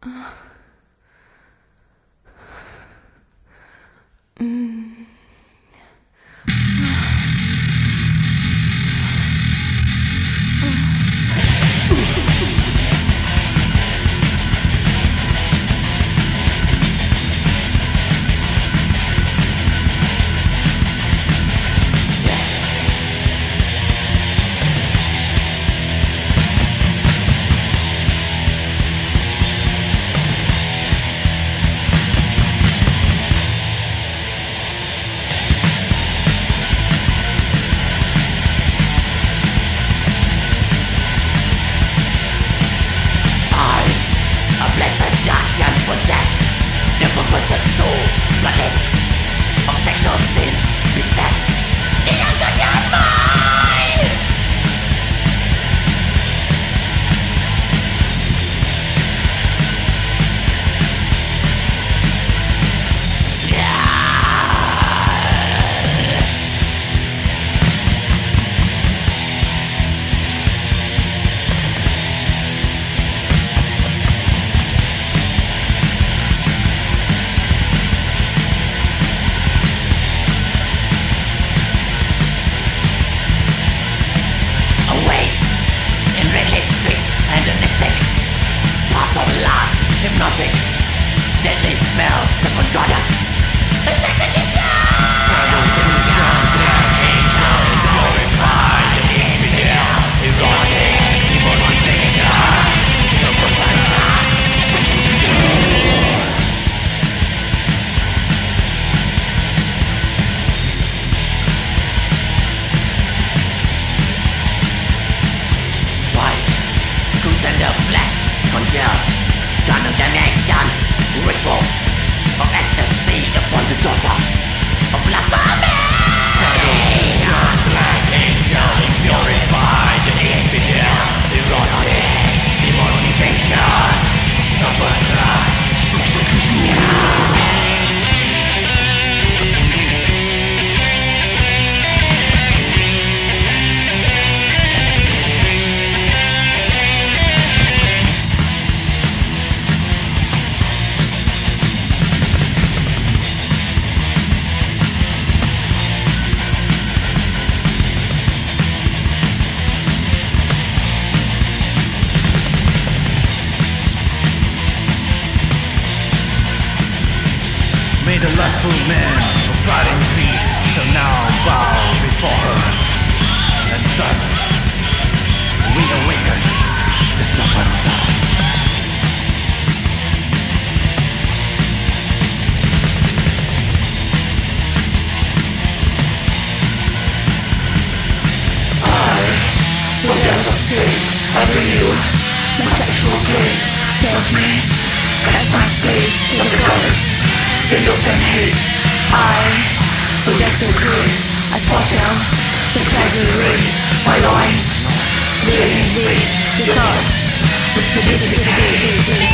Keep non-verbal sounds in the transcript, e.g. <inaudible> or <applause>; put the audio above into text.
啊 <laughs> possess The perverted soul, my lips Of sexual sin. Beset Sadistic, parcel last, hypnotic, deadly smells of forgotten. in the flesh. Congeal. Carnal Ritual. Of ecstasy upon the daughter. Of blasphemy made a lustful man of blood and greed shall now bow before her. And thus we awaken the serpent's house. Under you, my sexual grace serve me as my slave to the goddess. The looks and hate. I will get so I fought down The gradually My lines Living me The thoughts The stupidity